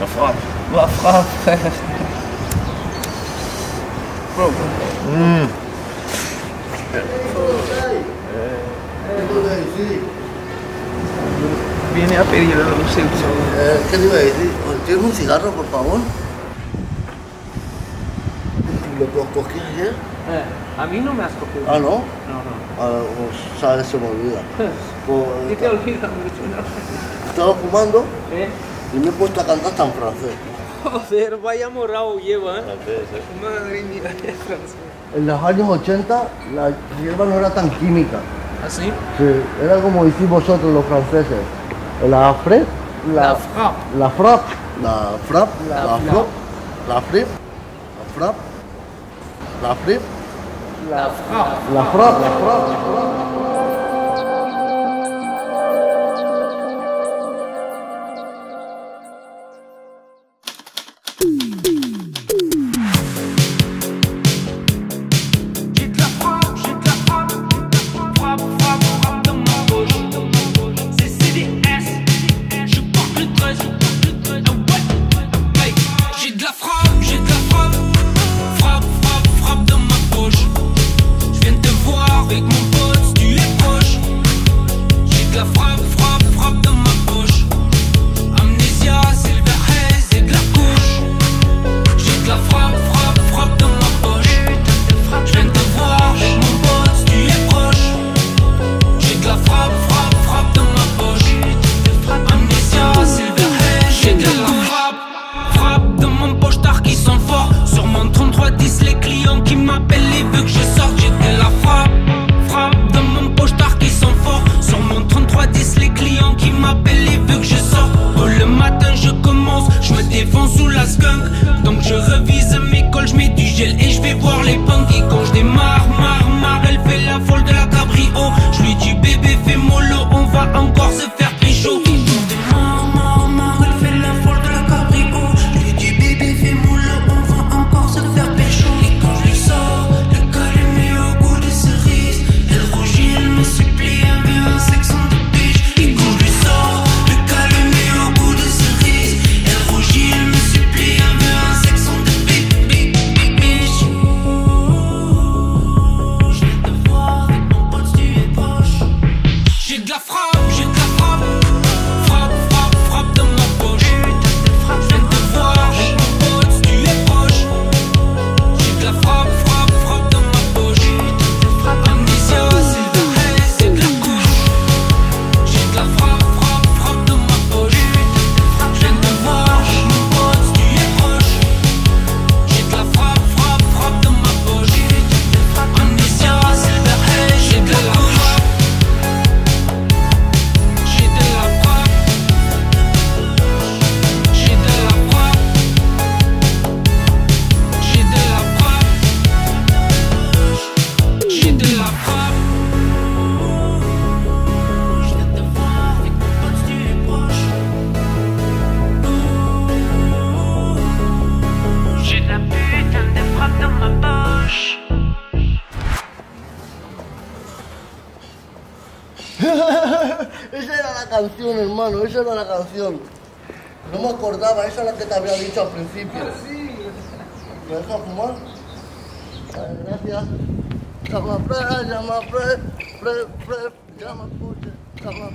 La frappe. La frappe, frère. Bro. Mm. Viene a pedir a los eh, ¿Qué te iba a decir? ¿Tienes un cigarro, por favor? ¿Lo cogí ayer? Eh, a mí no me has cogido. ¿Ah, no? No, no. Ah, pues, o sea, se me olvida. Pues, ¿Y te olvida mucho? ¿Estaba fumando? ¿Eh? Y me he puesto a cantar tan francés. Joder, vaya morado lleva, ¿eh? Francés, ¿eh? Madre mía, es francés. En los años 80 la hierba no era tan química. ¿Ah, sí? Sí, era como decís vosotros los franceses. La fred, la, frap. La frap. La frap. La, la frap. La frip. La frap. La frip. La frap. La frap. La frap. La frap. Esa era la canción, hermano, esa era la canción. No me acordaba, esa es la que te había dicho al principio. Ah, ¿Me dejas fumar? Vale, gracias. Llama pre, llama pre, pre, llama coche, llama.